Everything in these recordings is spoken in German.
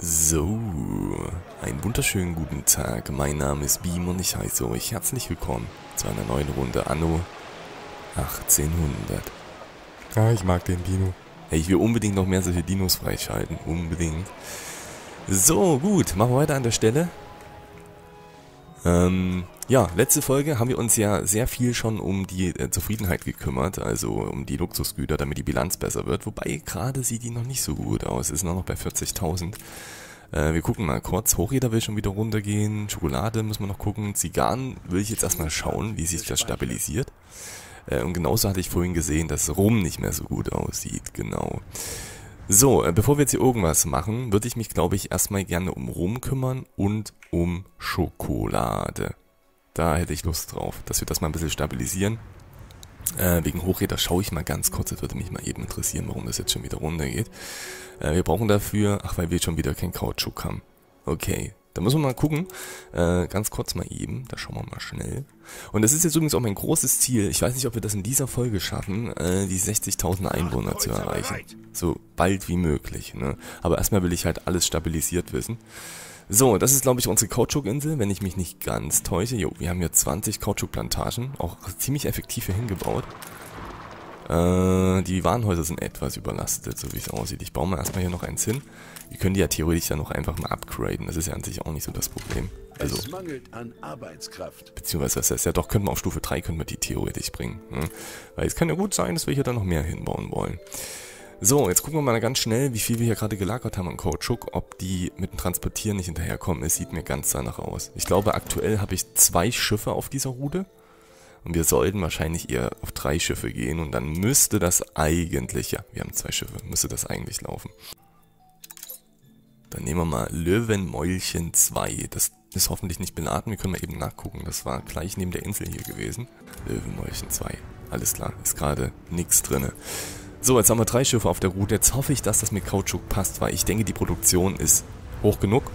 So, einen wunderschönen guten Tag. Mein Name ist Beam und ich heiße euch herzlich willkommen zu einer neuen Runde Anno 1800. Ah, ich mag den Dino. Hey, ich will unbedingt noch mehr solche Dinos freischalten. Unbedingt. So, gut. Machen wir weiter an der Stelle. Ähm, ja, letzte Folge haben wir uns ja sehr viel schon um die äh, Zufriedenheit gekümmert, also um die Luxusgüter, damit die Bilanz besser wird. Wobei gerade sieht die noch nicht so gut aus. Ist noch bei 40.000. Äh, wir gucken mal kurz. Hochräder will schon wieder runtergehen. Schokolade müssen wir noch gucken. Zigarren will ich jetzt erstmal schauen, wie sich das stabilisiert. Äh, und genauso hatte ich vorhin gesehen, dass Rum nicht mehr so gut aussieht. Genau. So, äh, bevor wir jetzt hier irgendwas machen, würde ich mich, glaube ich, erstmal gerne um Rum kümmern und um Schokolade. Da hätte ich Lust drauf, dass wir das mal ein bisschen stabilisieren. Äh, wegen Hochräder schaue ich mal ganz kurz, das würde mich mal eben interessieren, warum das jetzt schon wieder runtergeht. Äh, wir brauchen dafür, ach, weil wir schon wieder kein Kautschuk haben. Okay, da müssen wir mal gucken. Äh, ganz kurz mal eben. Da schauen wir mal schnell. Und das ist jetzt übrigens auch mein großes Ziel. Ich weiß nicht, ob wir das in dieser Folge schaffen, äh, die 60.000 Einwohner zu erreichen. So bald wie möglich. Ne? Aber erstmal will ich halt alles stabilisiert wissen. So, das ist glaube ich unsere Kautschukinsel, wenn ich mich nicht ganz täusche. Jo, wir haben hier 20 Kautschukplantagen, auch ziemlich effektiv hier hingebaut. Äh, die Warenhäuser sind etwas überlastet, so wie es aussieht. Ich baue mal erstmal hier noch eins hin. Wir können die ja theoretisch dann noch einfach mal upgraden. Das ist ja an sich auch nicht so das Problem. Also, es mangelt an Arbeitskraft. Beziehungsweise, das heißt ja doch, können wir auf Stufe 3 können wir die theoretisch bringen. Ne? Weil es kann ja gut sein, dass wir hier dann noch mehr hinbauen wollen. So, jetzt gucken wir mal ganz schnell, wie viel wir hier gerade gelagert haben an Kautschuk, ob die mit dem Transportieren nicht hinterherkommen. Es sieht mir ganz danach aus. Ich glaube, aktuell habe ich zwei Schiffe auf dieser Route. Und wir sollten wahrscheinlich eher auf drei Schiffe gehen und dann müsste das eigentlich, ja, wir haben zwei Schiffe, müsste das eigentlich laufen. Dann nehmen wir mal Löwenmäulchen 2. Das ist hoffentlich nicht beladen. Wir können mal eben nachgucken. Das war gleich neben der Insel hier gewesen. Löwenmäulchen 2. Alles klar, ist gerade nichts drin. So, jetzt haben wir drei Schiffe auf der Route. Jetzt hoffe ich, dass das mit Kautschuk passt, weil ich denke, die Produktion ist hoch genug.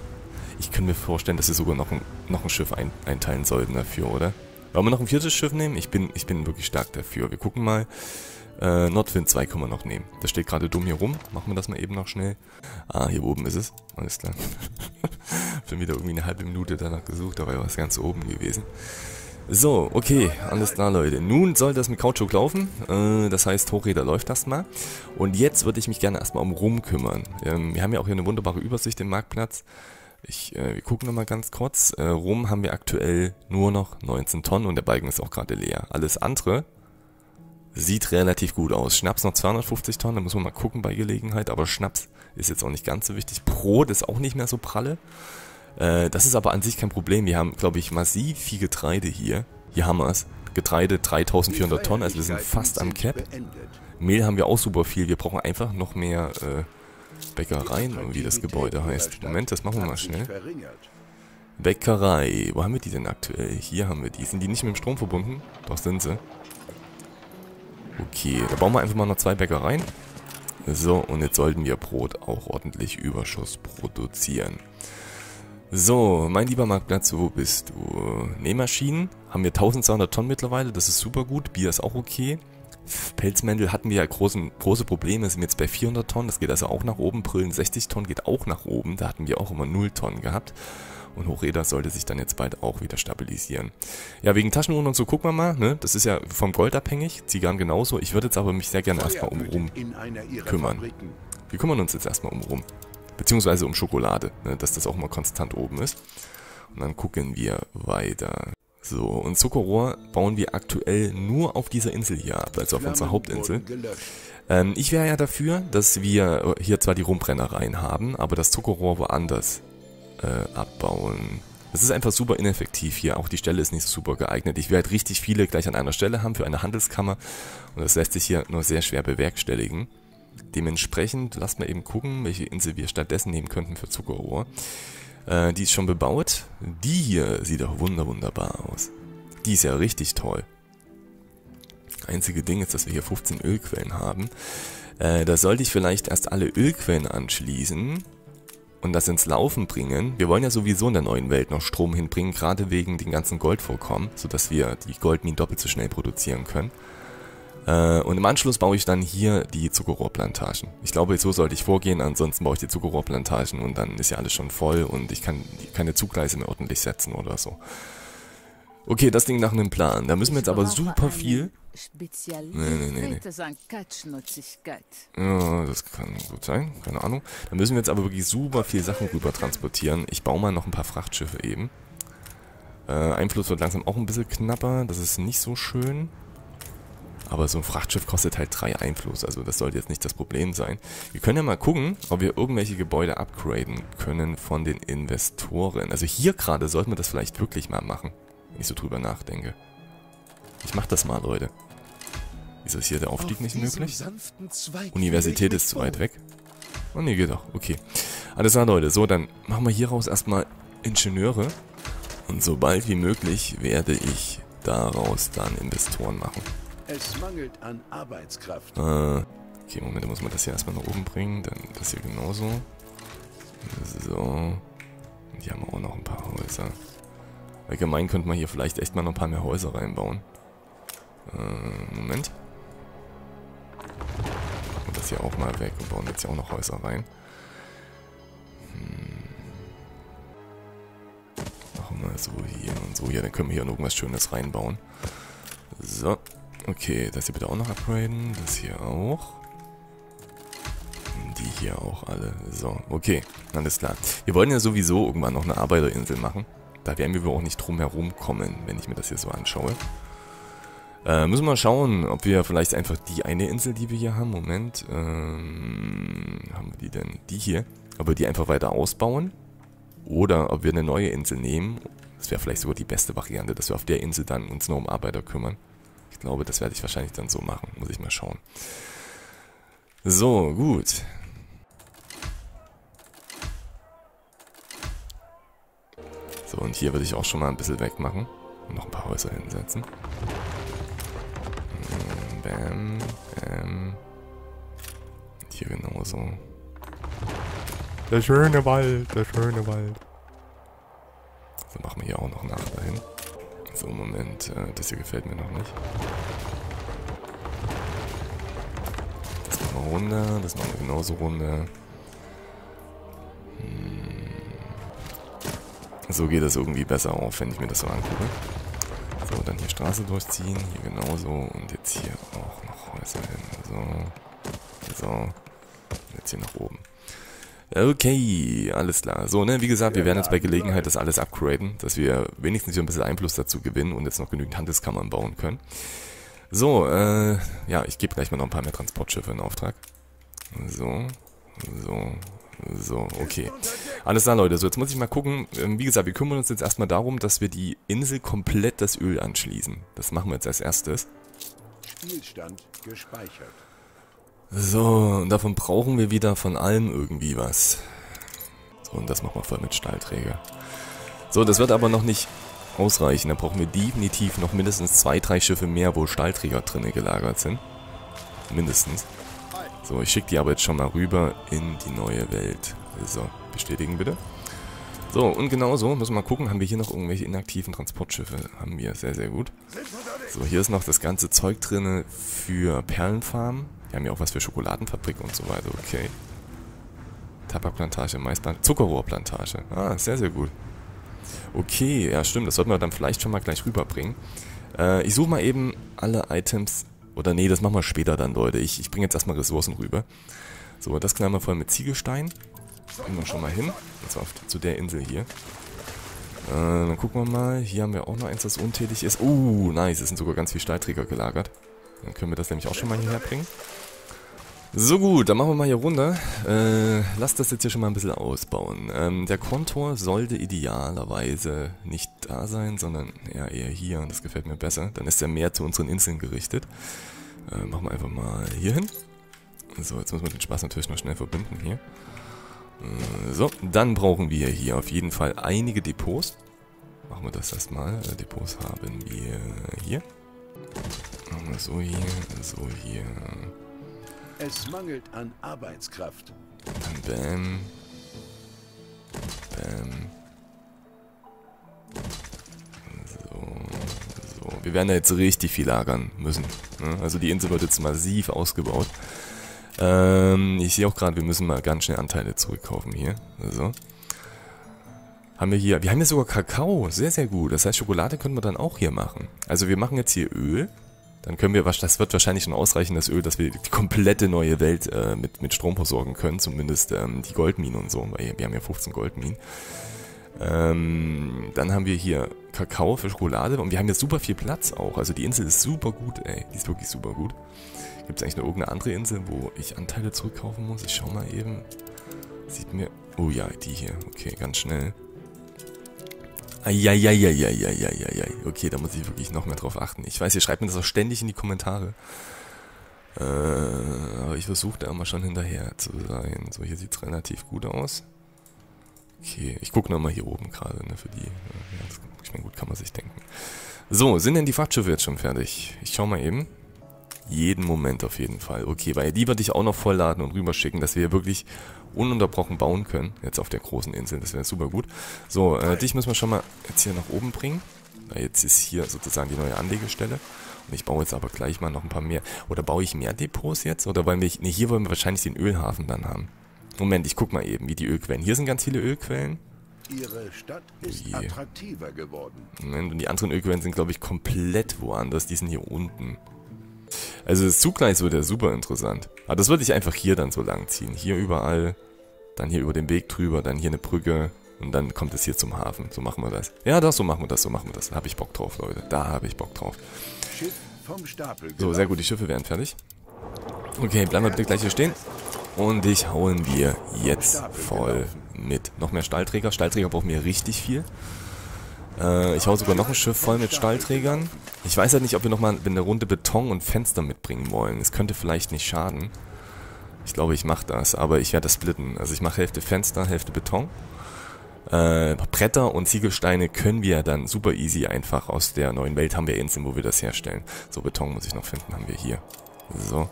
Ich kann mir vorstellen, dass wir sogar noch ein, noch ein Schiff ein, einteilen sollten dafür, oder? Wollen wir noch ein viertes Schiff nehmen? Ich bin, ich bin wirklich stark dafür. Wir gucken mal. Äh, Nordwind 2 können wir noch nehmen. Das steht gerade dumm hier rum. Machen wir das mal eben noch schnell. Ah, hier oben ist es. Alles klar. bin wieder irgendwie eine halbe Minute danach gesucht, aber war es ganz oben gewesen. So, okay, alles klar, Leute. Nun soll das mit Kautschuk laufen. Äh, das heißt, Hochräder läuft erstmal. Und jetzt würde ich mich gerne erstmal um Rum kümmern. Ähm, wir haben ja auch hier eine wunderbare Übersicht im Marktplatz. Ich, äh, wir gucken nochmal ganz kurz. Äh, Rum haben wir aktuell nur noch 19 Tonnen und der Balken ist auch gerade leer. Alles andere Sieht relativ gut aus. Schnaps noch 250 Tonnen, da muss man mal gucken bei Gelegenheit. Aber Schnaps ist jetzt auch nicht ganz so wichtig. Brot ist auch nicht mehr so pralle. Äh, das ist aber an sich kein Problem. Wir haben, glaube ich, massiv viel Getreide hier. Hier haben wir es. Getreide 3400 Tonnen, also wir sind fast am Cap. Mehl haben wir auch super viel. Wir brauchen einfach noch mehr äh, Bäckereien, wie das Gebäude heißt. Moment, das machen wir mal schnell. Bäckerei. Wo haben wir die denn aktuell? Hier haben wir die. Sind die nicht mit dem Strom verbunden? Doch sind sie. Okay, da bauen wir einfach mal noch zwei Bäckereien. So, und jetzt sollten wir Brot auch ordentlich Überschuss produzieren. So, mein lieber Marktplatz, wo bist du? Nähmaschinen haben wir 1200 Tonnen mittlerweile, das ist super gut. Bier ist auch okay. Pelzmäntel hatten wir ja großen, große Probleme, sind jetzt bei 400 Tonnen, das geht also auch nach oben. Brillen 60 Tonnen geht auch nach oben, da hatten wir auch immer 0 Tonnen gehabt. Und Hochräder sollte sich dann jetzt bald auch wieder stabilisieren. Ja, wegen Taschenuhren und so gucken wir mal. Ne? Das ist ja vom Gold abhängig. Zigarren genauso. Ich würde jetzt aber mich sehr gerne erstmal um Rum kümmern. Wir kümmern uns jetzt erstmal um Rum. Beziehungsweise um Schokolade, ne? dass das auch mal konstant oben ist. Und dann gucken wir weiter. So, und Zuckerrohr bauen wir aktuell nur auf dieser Insel hier ab, also auf unserer Hauptinsel. Ähm, ich wäre ja dafür, dass wir hier zwar die Rumbrennereien haben, aber das Zuckerrohr woanders äh, abbauen. Es ist einfach super ineffektiv hier. Auch die Stelle ist nicht super geeignet. Ich werde richtig viele gleich an einer Stelle haben für eine Handelskammer. Und das lässt sich hier nur sehr schwer bewerkstelligen. Dementsprechend, lasst mal eben gucken, welche Insel wir stattdessen nehmen könnten für Zuckerrohr. Äh, die ist schon bebaut. Die hier sieht doch wunder wunderbar aus. Die ist ja richtig toll. Einzige Ding ist, dass wir hier 15 Ölquellen haben. Äh, da sollte ich vielleicht erst alle Ölquellen anschließen und das ins Laufen bringen. Wir wollen ja sowieso in der neuen Welt noch Strom hinbringen, gerade wegen den ganzen Goldvorkommen, sodass wir die Goldminen doppelt so schnell produzieren können. Äh, und im Anschluss baue ich dann hier die Zuckerrohrplantagen. Ich glaube, so sollte ich vorgehen, ansonsten baue ich die Zuckerrohrplantagen und dann ist ja alles schon voll und ich kann keine Zugleise mehr ordentlich setzen oder so. Okay, das Ding nach einem Plan. Da müssen wir jetzt aber super viel... Nee, nee, nee, nee. Ja, das kann gut sein, keine Ahnung. Da müssen wir jetzt aber wirklich super viel Sachen rüber transportieren. Ich baue mal noch ein paar Frachtschiffe eben. Äh, Einfluss wird langsam auch ein bisschen knapper, das ist nicht so schön. Aber so ein Frachtschiff kostet halt drei Einfluss, also das sollte jetzt nicht das Problem sein. Wir können ja mal gucken, ob wir irgendwelche Gebäude upgraden können von den Investoren. Also hier gerade sollten wir das vielleicht wirklich mal machen, wenn ich so drüber nachdenke. Ich mach das mal, Leute. Ist hier der Aufstieg nicht möglich? Universität ist zu weit weg. Oh ne, geht doch. Okay. Alles klar, Leute. So, dann machen wir hier raus erstmal Ingenieure. Und sobald wie möglich werde ich daraus dann Investoren machen. Es mangelt an Arbeitskraft. Äh, okay, Moment, da muss man das hier erstmal nach oben bringen. Dann das hier genauso. So. Und hier haben wir auch noch ein paar Häuser. Allgemein könnte man hier vielleicht echt mal noch ein paar mehr Häuser reinbauen. Äh, Moment. Und das hier auch mal weg und bauen jetzt hier auch noch Häuser rein. Hm. Machen wir so hier und so hier. Dann können wir hier noch irgendwas Schönes reinbauen. So. Okay, das hier bitte auch noch upgraden. Das hier auch. Die hier auch alle. So, okay. Alles klar. Wir wollen ja sowieso irgendwann noch eine Arbeiterinsel machen. Da werden wir wohl auch nicht drum herum kommen, wenn ich mir das hier so anschaue. Äh, müssen wir mal schauen, ob wir vielleicht einfach die eine Insel, die wir hier haben, Moment, ähm, haben wir die denn? Die hier. Ob wir die einfach weiter ausbauen oder ob wir eine neue Insel nehmen. Das wäre vielleicht sogar die beste Variante, dass wir auf der Insel dann uns nur um Arbeiter kümmern. Ich glaube, das werde ich wahrscheinlich dann so machen. Muss ich mal schauen. So, gut. So, und hier würde ich auch schon mal ein bisschen wegmachen. Und noch ein paar Häuser hinsetzen. Mm, Bam, bam. Und hier genauso. Der schöne Wald, der schöne Wald. So machen wir hier auch noch nach dahin. So, Moment, äh, das hier gefällt mir noch nicht. Das machen wir runter, das machen wir genauso runter. Hm. So geht das irgendwie besser auf, wenn ich mir das so angucke. So, dann hier Straße durchziehen, hier genauso und jetzt hier auch noch Häuser hin. So, so, jetzt hier nach oben. Okay, alles klar. So, ne, wie gesagt, wir werden jetzt bei Gelegenheit das alles upgraden, dass wir wenigstens hier ein bisschen Einfluss dazu gewinnen und jetzt noch genügend Handelskammern bauen können. So, äh, ja, ich gebe gleich mal noch ein paar mehr Transportschiffe in Auftrag. So, so, so, okay. Alles klar, Leute. So, jetzt muss ich mal gucken. Ähm, Wie gesagt, wir kümmern uns jetzt erstmal darum, dass wir die Insel komplett das Öl anschließen. Das machen wir jetzt als erstes. Spielstand gespeichert. So, davon brauchen wir wieder von allem irgendwie was. So, und das machen wir voll mit Stahlträger. So, das wird aber noch nicht ausreichen. Da brauchen wir definitiv noch mindestens zwei, drei Schiffe mehr, wo Stahlträger drinne gelagert sind. Mindestens. So, ich schicke die aber jetzt schon mal rüber in die neue Welt. So, bestätigen bitte. So, und genauso, müssen wir mal gucken, haben wir hier noch irgendwelche inaktiven Transportschiffe? Haben wir, sehr, sehr gut. So, hier ist noch das ganze Zeug drin für Perlenfarmen. Wir haben ja auch was für Schokoladenfabrik und so weiter, okay. Tabakplantage, Maisplantage, Zuckerrohrplantage. Ah, sehr, sehr gut. Okay, ja stimmt, das sollten wir dann vielleicht schon mal gleich rüberbringen. Äh, ich suche mal eben alle Items, oder nee, das machen wir später dann, Leute. Ich, ich bringe jetzt erstmal Ressourcen rüber. So, das knallen wir voll mit Ziegelstein. Bringen wir schon mal hin. Und zwar auf, zu der Insel hier. Äh, dann gucken wir mal. Hier haben wir auch noch eins, das untätig ist. Uh, nice. Es sind sogar ganz viele Stahlträger gelagert. Dann können wir das nämlich auch schon mal hierher bringen. So gut, dann machen wir mal hier runter. Äh, lasst das jetzt hier schon mal ein bisschen ausbauen. Ähm, der Kontor sollte idealerweise nicht da sein, sondern ja, eher hier. Und das gefällt mir besser. Dann ist er mehr zu unseren Inseln gerichtet. Äh, machen wir einfach mal hier hin. So, jetzt müssen wir den Spaß natürlich noch schnell verbinden hier. Äh, so, dann brauchen wir hier auf jeden Fall einige Depots. Machen wir das erstmal. Äh, Depots haben wir hier. Machen wir so hier, so hier. Es mangelt an Arbeitskraft. Bam. Bam. So, so. Wir werden da jetzt richtig viel lagern müssen. Ne? Also die Insel wird jetzt massiv ausgebaut. Ähm, ich sehe auch gerade, wir müssen mal ganz schnell Anteile zurückkaufen hier. So. Haben wir hier, wir haben hier sogar Kakao, sehr, sehr gut. Das heißt, Schokolade können wir dann auch hier machen. Also wir machen jetzt hier Öl. Dann können wir, das wird wahrscheinlich schon ausreichen, das Öl, dass wir die komplette neue Welt äh, mit, mit Strom versorgen können. Zumindest ähm, die Goldminen und so, weil wir haben ja 15 Goldminen. Ähm, dann haben wir hier Kakao für Schokolade und wir haben hier super viel Platz auch. Also die Insel ist super gut, ey. Die ist wirklich super gut. Gibt es eigentlich noch irgendeine andere Insel, wo ich Anteile zurückkaufen muss? Ich schau mal eben. Sieht mir... Oh ja, die hier. Okay, ganz schnell. Eieieiei. Okay, da muss ich wirklich noch mehr drauf achten. Ich weiß, ihr schreibt mir das auch ständig in die Kommentare. Äh, aber ich versuche da immer schon hinterher zu sein. So, hier sieht es relativ gut aus. Okay, ich gucke nochmal hier oben gerade, ne, für die. Ja, das, ich meine, gut, kann man sich denken. So, sind denn die Frachtschiffe jetzt schon fertig? Ich schau mal eben. Jeden Moment auf jeden Fall. Okay, weil die würde ich auch noch vollladen und rüberschicken, dass wir wirklich ununterbrochen bauen können. Jetzt auf der großen Insel, das wäre super gut. So, äh, dich müssen wir schon mal jetzt hier nach oben bringen. Jetzt ist hier sozusagen die neue Anlegestelle. Und ich baue jetzt aber gleich mal noch ein paar mehr. Oder baue ich mehr Depots jetzt? Oder wollen wir, ne, hier wollen wir wahrscheinlich den Ölhafen dann haben. Moment, ich guck mal eben, wie die Ölquellen. Hier sind ganz viele Ölquellen. Ihre Stadt ist Oh je. attraktiver geworden. Moment, und die anderen Ölquellen sind, glaube ich, komplett woanders. Die sind hier unten. Also das Zugleis wird ja super interessant. Aber das würde ich einfach hier dann so lang ziehen. Hier überall, dann hier über den Weg drüber, dann hier eine Brücke und dann kommt es hier zum Hafen. So machen wir das. Ja, das, so machen wir das, so machen wir das. Da habe ich Bock drauf, Leute. Da habe ich Bock drauf. Schiff vom Stapel So, sehr gut, die Schiffe werden fertig. Okay, bleiben wir bitte gleich hier stehen. Und dich hauen wir jetzt voll mit. Noch mehr Stahlträger. Stahlträger brauchen wir richtig viel. Äh, ich hau sogar noch ein Schiff voll mit Stahlträgern. Ich weiß halt nicht, ob wir nochmal eine Runde Beton und Fenster mitbringen wollen. Es könnte vielleicht nicht schaden. Ich glaube, ich mache das, aber ich werde das splitten. Also ich mache Hälfte Fenster, Hälfte Beton. Äh, Bretter und Ziegelsteine können wir dann super easy einfach aus der neuen Welt haben wir Inseln, wo wir das herstellen. So, Beton muss ich noch finden, haben wir hier. So.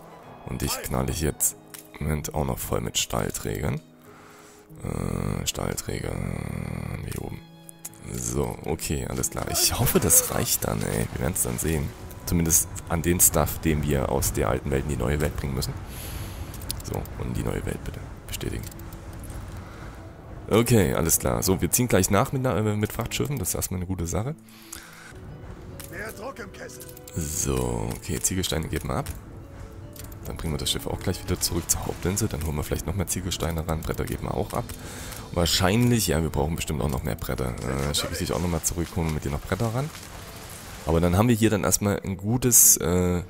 Und ich knalle ich jetzt Moment auch noch voll mit Stahlträgern. Äh, Stahlträger wir hier oben. So, okay, alles klar. Ich hoffe, das reicht dann, ey. Wir werden es dann sehen. Zumindest an den Stuff, den wir aus der alten Welt in die neue Welt bringen müssen. So, und die neue Welt bitte bestätigen. Okay, alles klar. So, wir ziehen gleich nach mit, äh, mit Frachtschiffen. Das ist erstmal eine gute Sache. So, okay, Ziegelsteine geben wir ab. Dann bringen wir das Schiff auch gleich wieder zurück zur Hauptinsel. Dann holen wir vielleicht noch mehr Ziegelsteine ran. Bretter geben wir auch ab. Wahrscheinlich, ja, wir brauchen bestimmt auch noch mehr Bretter. Äh, Schicke ich dich auch nochmal zurück, holen wir mit dir noch Bretter ran. Aber dann haben wir hier dann erstmal ein gutes, äh,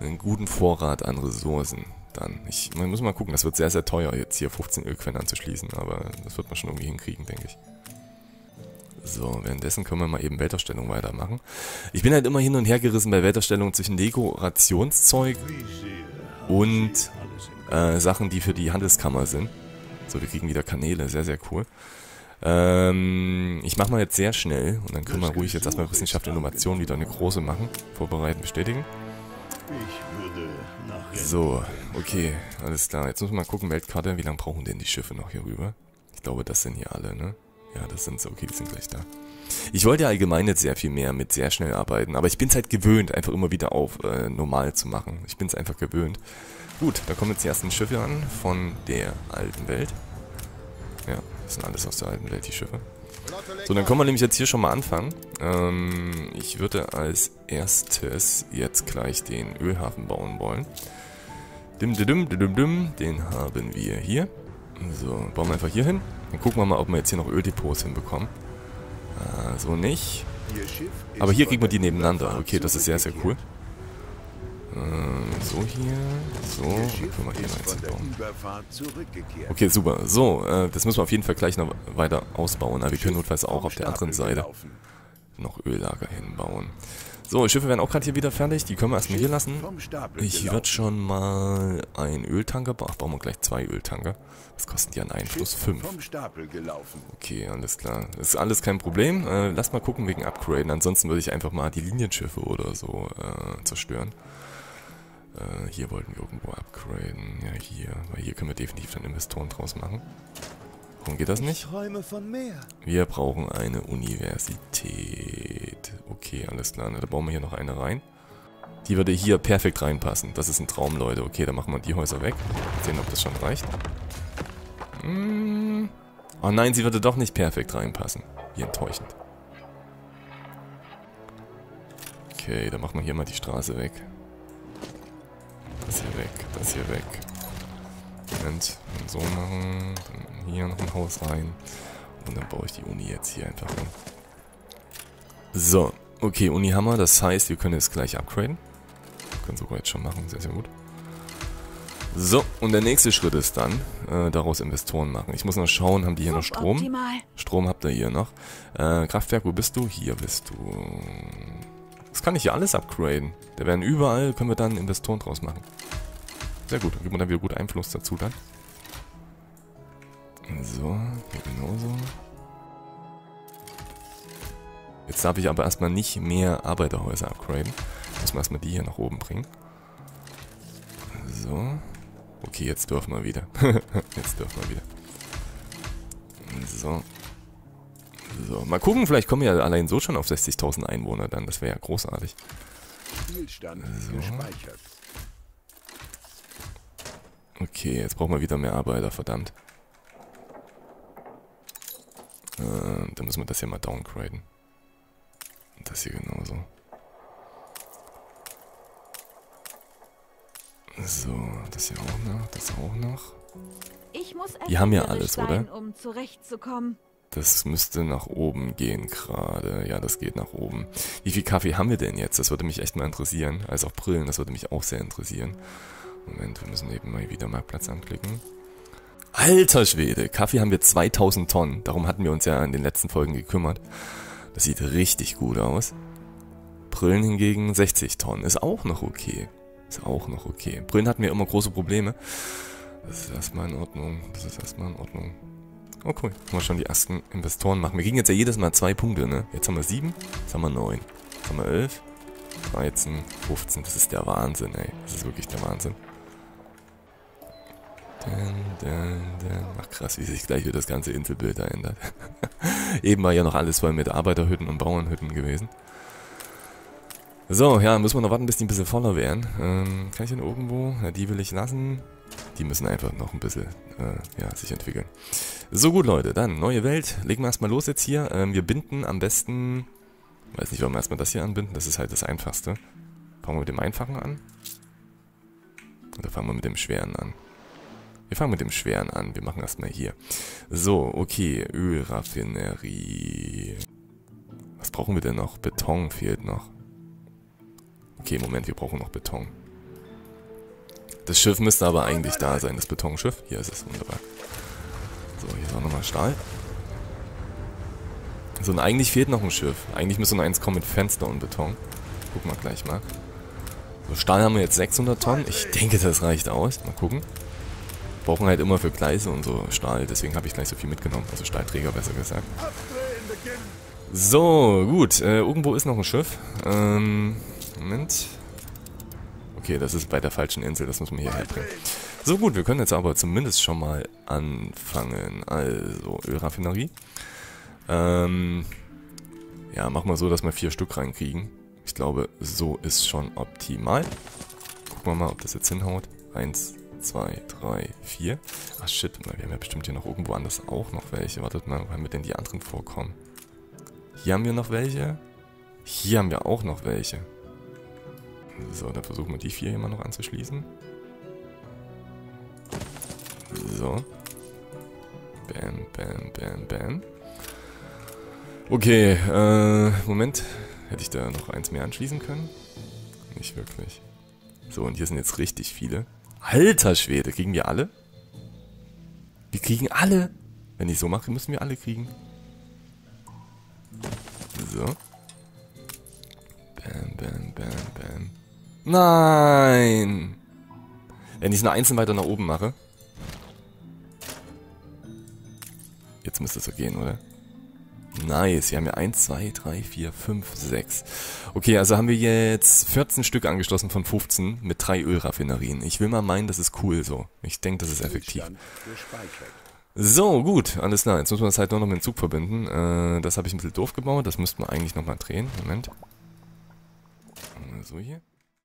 einen guten Vorrat an Ressourcen. Dann, ich, man muss mal gucken, das wird sehr, sehr teuer, jetzt hier 15 Ölquellen anzuschließen, aber das wird man schon irgendwie hinkriegen, denke ich. So, währenddessen können wir mal eben Weltausstellung weitermachen. Ich bin halt immer hin und her gerissen bei Weltausstellungen zwischen Dekorationszeug und äh, Sachen, die für die Handelskammer sind. So, wir kriegen wieder Kanäle, sehr, sehr cool. Ähm, ich mache mal jetzt sehr schnell und dann können wir ruhig jetzt erstmal Wissenschaft und Innovation wieder eine große machen. Vorbereiten, bestätigen. So, okay, alles klar. Jetzt müssen wir mal gucken, Weltkarte, wie lange brauchen denn die Schiffe noch hier rüber? Ich glaube, das sind hier alle, ne? Ja, das sind sie. Okay, die sind gleich da. Ich wollte ja allgemein jetzt sehr viel mehr mit sehr schnell arbeiten, aber ich bin es halt gewöhnt, einfach immer wieder auf äh, normal zu machen. Ich bin es einfach gewöhnt. Gut, da kommen jetzt die ersten Schiffe an von der alten Welt. Ja, das sind alles aus der alten Welt, die Schiffe. So, dann können wir nämlich jetzt hier schon mal anfangen. Ähm, ich würde als erstes jetzt gleich den Ölhafen bauen wollen. Dim, dim, dim, dim, dim, den haben wir hier. So, bauen wir einfach hier hin. Dann gucken wir mal, ob wir jetzt hier noch Öldepots hinbekommen. Äh, so nicht. Aber hier kriegen wir die der nebeneinander. Okay, das ist sehr, sehr cool. Äh, so hier, so, Schiff können wir hier hinbauen. Überfahrt zurückgekehrt. Okay, super. So, äh, das müssen wir auf jeden Fall gleich noch weiter ausbauen. Aber wir können notfalls auch auf der anderen Seite. Noch Öllager hinbauen. So, die Schiffe werden auch gerade hier wieder fertig. Die können wir erstmal hier lassen. Ich würde schon mal einen Öltanker bauen. Ach, bauen wir gleich zwei Öltanker. Was kosten die an einen? Plus fünf. Okay, alles klar. Ist alles kein Problem. Äh, lass mal gucken wegen Upgraden. Ansonsten würde ich einfach mal die Linienschiffe oder so äh, zerstören. Äh, hier wollten wir irgendwo upgraden. Ja, hier. Weil hier können wir definitiv dann Investoren draus machen. Warum geht das nicht? Wir brauchen eine Universität. Okay, alles klar. Ne, da bauen wir hier noch eine rein. Die würde hier perfekt reinpassen. Das ist ein Traum, Leute. Okay, dann machen wir die Häuser weg. Mal sehen, ob das schon reicht. Hm. Oh nein, sie würde doch nicht perfekt reinpassen. Wie enttäuschend. Okay, dann machen wir hier mal die Straße weg. Das hier weg, das hier weg. Moment, und so machen. Dann hier noch ein Haus rein. Und dann baue ich die Uni jetzt hier einfach hin. So, okay, Uni Hammer. Das heißt, wir können jetzt gleich upgraden. Können sogar jetzt schon machen, sehr, sehr gut. So, und der nächste Schritt ist dann, äh, daraus Investoren machen. Ich muss noch schauen, haben die hier noch Strom? Optimal. Strom habt ihr hier noch. Äh, Kraftwerk, wo bist du? Hier bist du. Das kann ich hier alles upgraden. Da werden überall, können wir dann Investoren draus machen. Sehr gut, dann gibt man dann wieder gut Einfluss dazu dann. So, genauso. Jetzt darf ich aber erstmal nicht mehr Arbeiterhäuser upgraden. Muss man erstmal die hier nach oben bringen. So. Okay, jetzt dürfen wir wieder. jetzt dürfen wir wieder. So. So, mal gucken, vielleicht kommen wir ja allein so schon auf 60.000 Einwohner dann. Das wäre ja großartig. Spielstand So. gespeichert. Okay, jetzt brauchen wir wieder mehr Arbeiter, verdammt. Äh, dann müssen wir das hier mal downgraden. Und das hier genauso. So, das hier auch noch, das auch noch. Ich muss Die haben ja alles, sein, oder? um zurechtzukommen. Das müsste nach oben gehen gerade. Ja, das geht nach oben. Wie viel Kaffee haben wir denn jetzt? Das würde mich echt mal interessieren. Also auch Brillen, das würde mich auch sehr interessieren. Moment, wir müssen eben mal wieder Marktplatz anklicken. Alter Schwede, Kaffee haben wir 2000 Tonnen. Darum hatten wir uns ja in den letzten Folgen gekümmert. Das sieht richtig gut aus. Brillen hingegen 60 Tonnen. Ist auch noch okay. Ist auch noch okay. Brillen hatten wir immer große Probleme. Das ist erstmal in Ordnung. Das ist erstmal in Ordnung. Oh cool, können wir schon die ersten Investoren machen. Wir kriegen jetzt ja jedes Mal zwei Punkte, ne? Jetzt haben wir sieben, jetzt haben wir neun, jetzt haben wir elf, 13, 15. Das ist der Wahnsinn, ey. Das ist wirklich der Wahnsinn. Ach krass, wie sich gleich wieder das ganze Inselbild da ändert. Eben war ja noch alles voll mit Arbeiterhütten und Bauernhütten gewesen. So, ja, müssen wir noch warten, bis die ein bisschen voller werden. Ähm, kann ich denn irgendwo? Ja, die will ich lassen. Die müssen einfach noch ein bisschen äh, ja, sich entwickeln. So gut, Leute, dann neue Welt. Legen wir erstmal los jetzt hier. Ähm, wir binden am besten. Weiß nicht, warum wir erstmal das hier anbinden. Das ist halt das Einfachste. Fangen wir mit dem Einfachen an. Oder fangen wir mit dem Schweren an? Wir fangen mit dem Schweren an. Wir machen erstmal hier. So, okay. Ölraffinerie. Was brauchen wir denn noch? Beton fehlt noch. Okay, Moment, wir brauchen noch Beton. Das Schiff müsste aber eigentlich da sein, das Betonschiff. Hier ist es, wunderbar. So, hier ist auch nochmal Stahl. So, und eigentlich fehlt noch ein Schiff. Eigentlich müsste noch eins kommen mit Fenster und Beton. Gucken wir gleich mal. So, Stahl haben wir jetzt 600 Tonnen. Ich denke, das reicht aus. Mal gucken. Brauchen halt immer für Gleise und so Stahl. Deswegen habe ich gleich so viel mitgenommen. Also Stahlträger, besser gesagt. So, gut. Äh, irgendwo ist noch ein Schiff. Ähm, Moment. Okay, das ist bei der falschen Insel. Das muss man hier herbringen. So gut, wir können jetzt aber zumindest schon mal anfangen. Also, Ölraffinerie. Ähm, ja, machen wir so, dass wir vier Stück reinkriegen. Ich glaube, so ist schon optimal. Gucken wir mal, ob das jetzt hinhaut. Eins, zwei, drei, vier. Ach shit, wir haben ja bestimmt hier noch irgendwo anders auch noch welche. Wartet mal, wo haben wir denn die anderen vorkommen? Hier haben wir noch welche. Hier haben wir auch noch welche. So, dann versuchen wir die vier hier mal noch anzuschließen. So. Bam, bam, bam, bam. Okay, äh, Moment. Hätte ich da noch eins mehr anschließen können? Nicht wirklich. So, und hier sind jetzt richtig viele. Alter Schwede, kriegen wir alle? Wir kriegen alle? Wenn ich so mache, müssen wir alle kriegen. So. Bam, bam, bam, bam. Nein! Wenn ich es nur einzeln weiter nach oben mache. Jetzt müsste es so gehen, oder? Nice, wir haben ja 1, 2, 3, 4, 5, 6. Okay, also haben wir jetzt 14 Stück angeschlossen von 15 mit drei Ölraffinerien. Ich will mal meinen, das ist cool so. Ich denke, das ist effektiv. So, gut, alles klar. Jetzt müssen wir das halt nur noch mit dem Zug verbinden. Äh, das habe ich ein bisschen doof gebaut. Das müssten wir eigentlich nochmal drehen. Moment. So hier.